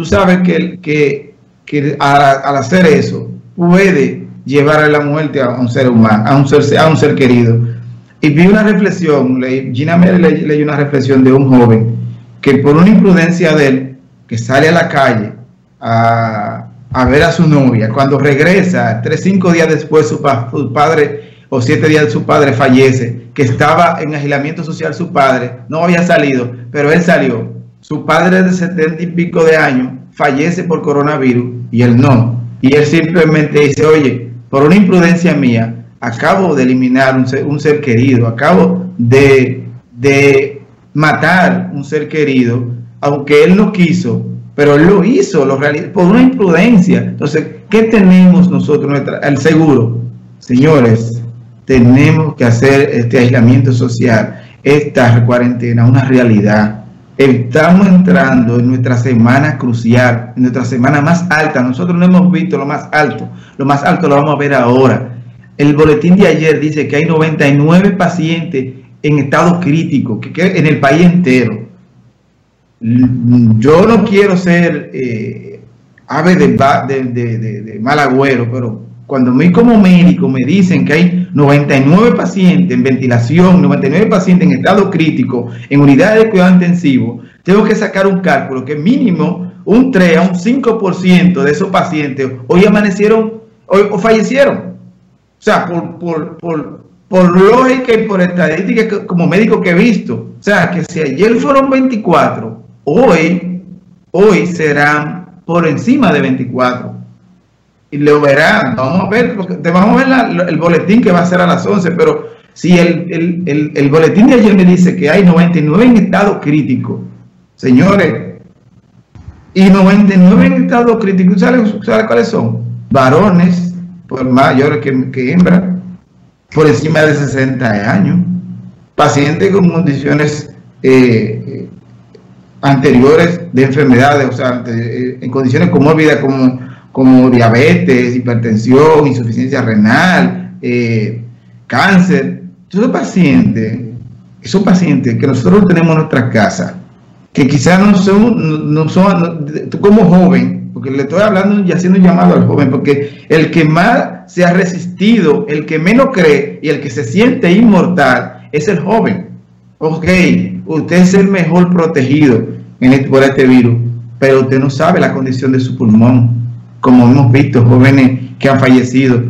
tú sabes que, que, que al, hacer eso puede llevar a la muerte a un ser humano, a un ser, a un ser querido. Y vi una reflexión, Gina me leyó una reflexión de un joven que por una imprudencia de él, que sale a la calle a, a ver a su novia, cuando regresa, tres, cinco días después su, su padre o siete días su padre fallece, que estaba en aislamiento social su padre, no había salido, pero él salió. Su padre de setenta y pico de años fallece por coronavirus y él no. Y él simplemente dice, oye, por una imprudencia mía, acabo de eliminar un ser, un ser querido, acabo de, de matar un ser querido, aunque él no quiso, pero él lo hizo, lo realizó por una imprudencia. Entonces, ¿qué tenemos nosotros? el seguro. Señores, tenemos que hacer este aislamiento social, esta cuarentena, una realidad. Estamos entrando en nuestra semana crucial, en nuestra semana más alta. Nosotros no hemos visto lo más alto. Lo más alto lo vamos a ver ahora. El boletín de ayer dice que hay 99 pacientes en estado crítico que, en el país entero. Yo no quiero ser eh, ave de, de, de mal agüero, pero cuando a mí como médico me dicen que hay 99 pacientes en ventilación, 99 pacientes en estado crítico, en unidades de cuidado intensivo, tengo que sacar un cálculo que mínimo un 3 a un 5% de esos pacientes hoy amanecieron o fallecieron. O sea, por, por, por, por lógica y por estadística como médico que he visto. O sea, que si ayer fueron 24, hoy, hoy serán por encima de 24 y lo verán. Vamos a ver, te vamos a ver el boletín que va a ser a las 11, pero si el, el, el, boletín de ayer me dice que hay 99 en estado crítico, señores, y 99 en estado crítico, ¿sabes, cuáles son? Varones, por mayores que, que hembras, por encima de 60 años, pacientes con condiciones eh, anteriores de enfermedades, o sea, eh, en condiciones comórbidas como como diabetes, hipertensión, insuficiencia renal, eh, cáncer. Esos pacientes, esos pacientes que nosotros tenemos en nuestra casa, que quizás no son, no son, tú como joven, porque le estoy hablando y haciendo un llamado al joven, porque el que más se ha resistido, el que menos cree y el que se siente inmortal es el joven. Ok, usted es el mejor protegido en este, por este virus, pero usted no sabe la condición de su pulmón como hemos visto, jóvenes que han fallecido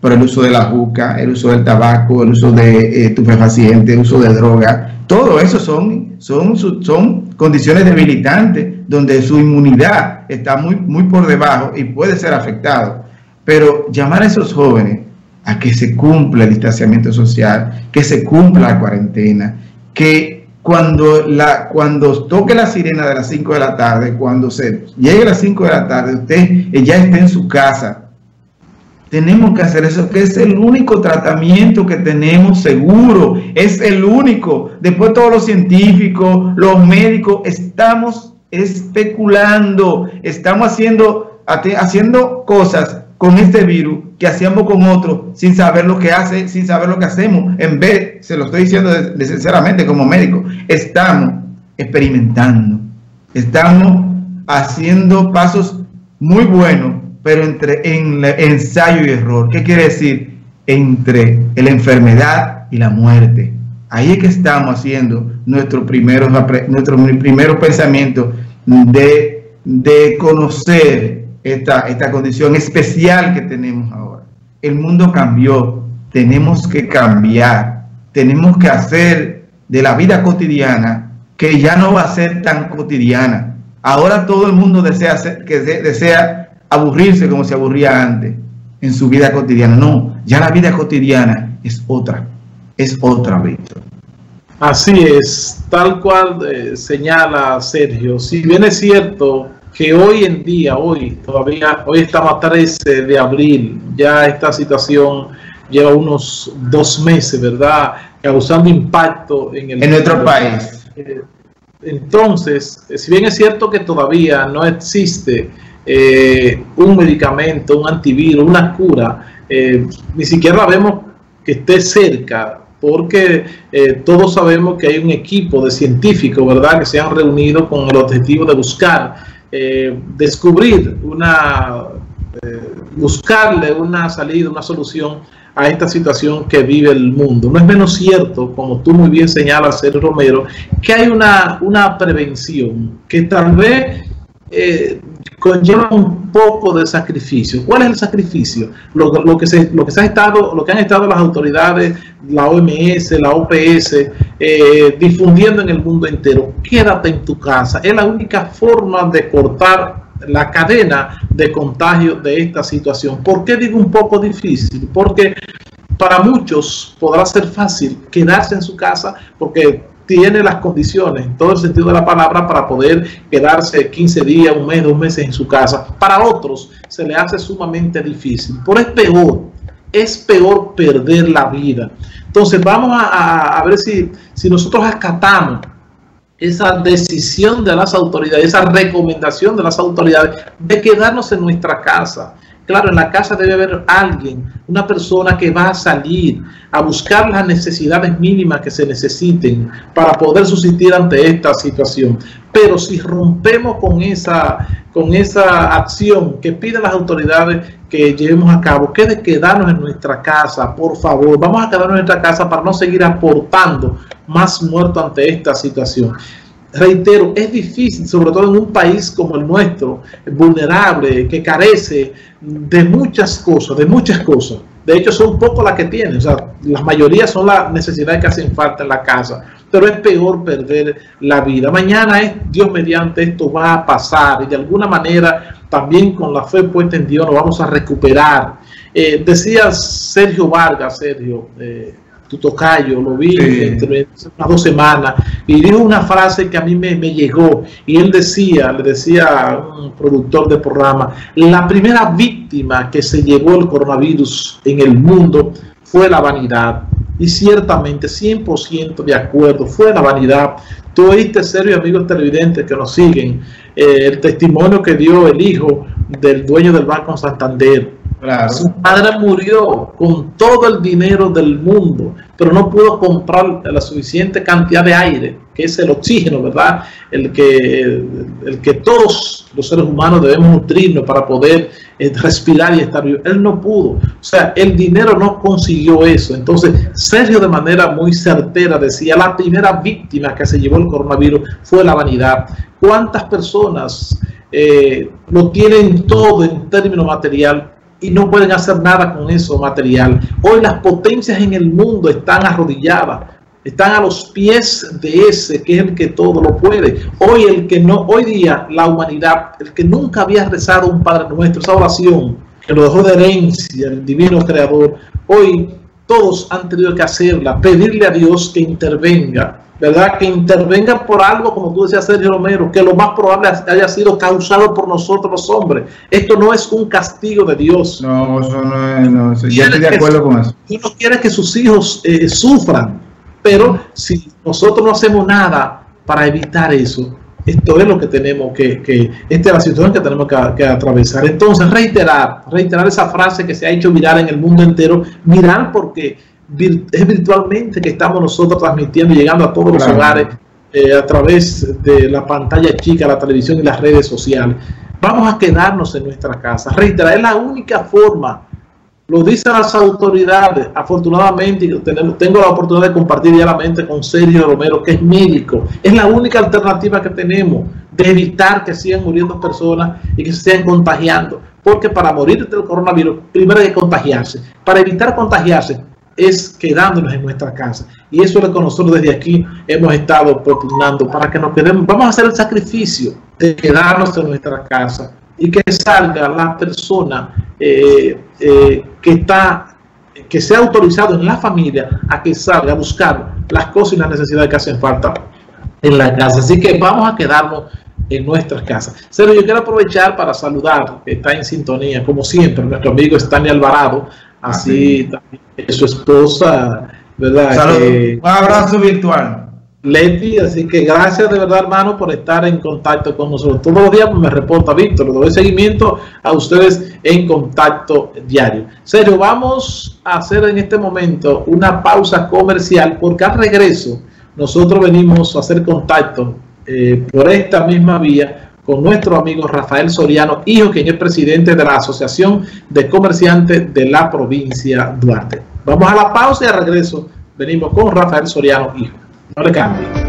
por el uso de la juca, el uso del tabaco, el uso de eh, estupefacientes, el uso de droga. Todo eso son, son, son condiciones debilitantes donde su inmunidad está muy, muy por debajo y puede ser afectado. Pero llamar a esos jóvenes a que se cumpla el distanciamiento social, que se cumpla la cuarentena, que cuando, la, cuando toque la sirena de las 5 de la tarde, cuando llegue a las 5 de la tarde, usted ya esté en su casa. Tenemos que hacer eso, que es el único tratamiento que tenemos seguro, es el único. Después todos los científicos, los médicos, estamos especulando, estamos haciendo, haciendo cosas con este virus que hacíamos con otro sin saber lo que hace, sin saber lo que hacemos. En vez, se lo estoy diciendo sinceramente como médico, estamos experimentando, estamos haciendo pasos muy buenos, pero entre en ensayo y error. ¿Qué quiere decir? Entre la enfermedad y la muerte. Ahí es que estamos haciendo nuestro primero, nuestro primero pensamiento de, de conocer esta, esta condición especial que tenemos ahora. El mundo cambió, tenemos que cambiar, tenemos que hacer de la vida cotidiana que ya no va a ser tan cotidiana. Ahora todo el mundo desea, que desea aburrirse como se aburría antes en su vida cotidiana. No, ya la vida cotidiana es otra, es otra, Víctor. Así es, tal cual eh, señala Sergio. Si bien es cierto, que hoy en día, hoy todavía, hoy estamos a 13 de abril, ya esta situación lleva unos dos meses, ¿verdad? Causando impacto en, el en nuestro país. Eh, entonces, si bien es cierto que todavía no existe eh, un medicamento, un antivirus, una cura, eh, ni siquiera vemos que esté cerca, porque todos sabemos que hay un equipo de científicos, ¿verdad?, que se han reunido con el objetivo de buscar eh, descubrir una, eh, buscarle una salida, una solución a esta situación que vive el mundo. No es menos cierto, como tú muy bien señalas, Sergio Romero, que hay una, una prevención que tal vez eh, conlleva un poco de sacrificio. ¿Cuál es el sacrificio? Lo, que, se, lo, que ha estado, lo que han estado las autoridades, la OMS, la OPS, eh, difundiendo en el mundo entero. Quédate en tu casa. Es la única forma de cortar la cadena de contagio de esta situación. ¿Por qué digo un poco difícil? Porque para muchos podrá ser fácil quedarse en su casa porque tiene las condiciones, en todo el sentido de la palabra, para poder quedarse 15 días, un mes, dos meses en su casa. Para otros se le hace sumamente difícil. Pero es peor, es peor perder la vida. Entonces vamos a, ver si, si nosotros acatamos esa decisión de las autoridades, esa recomendación de las autoridades de quedarnos en nuestra casa. Claro, en la casa debe haber alguien, una persona que va a salir a buscar las necesidades mínimas que se necesiten para poder subsistir ante esta situación. Pero si rompemos con esa, con esa acción que piden las autoridades que llevemos a cabo, que de quedarnos en nuestra casa, por favor, vamos a quedarnos en nuestra casa para no seguir aportando más muertos ante esta situación reitero, es difícil, sobre todo en un país como el nuestro, vulnerable, que carece de muchas cosas, de muchas cosas. De hecho, son pocos las que tienen, o sea, la mayoría son las necesidades que hacen falta en la casa, pero es peor perder la vida. Mañana es, Dios mediante, esto va a pasar y de alguna manera también con la fe puesta en Dios nos vamos a recuperar. Eh, decía Sergio Vargas, Sergio, eh, tu tocayo, lo vi entre unas dos semanas, y dijo una frase que a mí me, llegó, y él decía, le decía a un productor de programa, la primera víctima que se llevó el coronavirus en el mundo fue la vanidad. Y ciertamente, 100% de acuerdo, fue la vanidad. Tú oíste, serio amigos televidentes que nos siguen, eh, el testimonio que dio el hijo del dueño del Banco Santander, su padre murió con todo el dinero del mundo, pero no pudo comprar la suficiente cantidad de aire, que es el oxígeno, ¿verdad? El que, el, que todos los seres humanos debemos nutrirnos para poder eh, respirar y estar vivos. Él no pudo. O sea, el dinero no consiguió eso. Entonces, Sergio de manera muy certera decía, la primera víctima que se llevó el coronavirus fue la vanidad. ¿Cuántas personas eh, lo tienen todo en términos material? Y no pueden hacer nada con eso material. Hoy las potencias en el mundo están arrodilladas, están a los pies de ese que es el que todo lo puede. Hoy el que no, hoy día la humanidad, el que nunca había rezado un Padre Nuestro, esa oración que lo dejó de herencia el divino creador, hoy todos han tenido que hacerla, pedirle a Dios que intervenga ¿verdad? Que intervengan por algo, como tú decías, Sergio Romero, que lo más probable haya sido causado por nosotros los hombres. Esto no es un castigo de Dios. No, eso no es, no, yo estoy de acuerdo con eso. Dios no quiere que sus hijos eh, sufran, pero si nosotros no hacemos nada para evitar eso, esto es lo que tenemos que, que esta es la situación que tenemos que, que, atravesar. Entonces, reiterar, reiterar esa frase que se ha hecho mirar en el mundo entero, mirar porque es virtualmente que estamos nosotros transmitiendo y llegando a todos los hogares eh, a través de la pantalla chica, la televisión y las redes sociales. Vamos a quedarnos en nuestra casa. Reiterar, es la única forma. Lo dicen las autoridades. Afortunadamente, tengo la oportunidad de compartir diariamente con Sergio Romero, que es médico. Es la única alternativa que tenemos de evitar que sigan muriendo personas y que se sigan contagiando. Porque para morir del coronavirus, primero hay que contagiarse. Para evitar contagiarse, es quedándonos en nuestra casa. Y eso es lo que nosotros desde aquí hemos estado propugnando para que nos quedemos. Vamos a hacer el sacrificio de quedarnos en nuestra casa y que salga la persona eh, eh, que está que sea autorizado en la familia a que salga a buscar las cosas y las necesidades que hacen falta en la casa. Así que vamos a quedarnos en nuestras casas. Pero yo quiero aprovechar para saludar, está en sintonía, como siempre, nuestro amigo Stanley Alvarado, así también su esposa, ¿verdad? un abrazo virtual. Leti, así que gracias de verdad, hermano, por estar en contacto con nosotros. Todos los días pues, me reporta Víctor, le doy seguimiento a ustedes en contacto diario. Serio, vamos a hacer en este momento una pausa comercial porque al regreso nosotros venimos a hacer contacto eh, por esta misma vía con nuestro amigo Rafael Soriano, hijo, quien es presidente de la Asociación de Comerciantes de la provincia Duarte. Vamos a la pausa y a regreso venimos con Rafael Soriano, hijo. No le cambie.